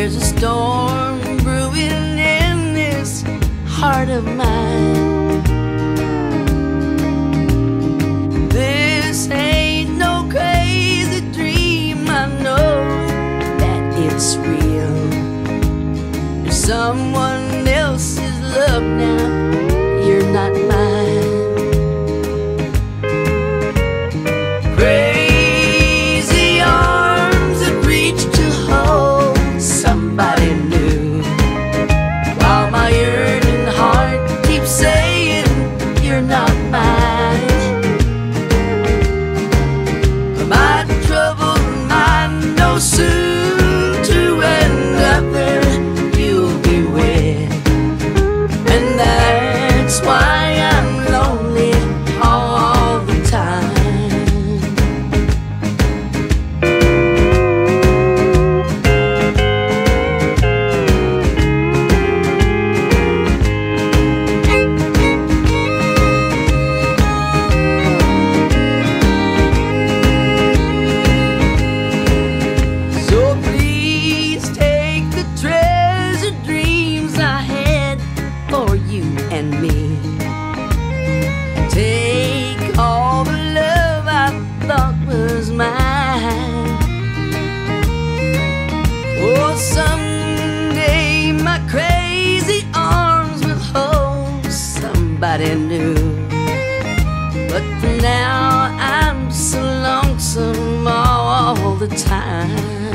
There's a storm brewing in this heart of mine. This ain't no crazy dream, I know that it's real. There's someone else's love now. You and me. Take all the love I thought was mine. Oh, someday my crazy arms will hold somebody new. But for now, I'm so lonesome all the time.